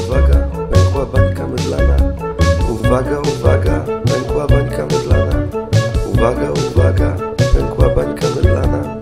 uwaga, pękła bańka mydlana. Uwaga, uwaga, pękła bańka mydlana. Uwaga, uwaga, pękła bańka mydlana.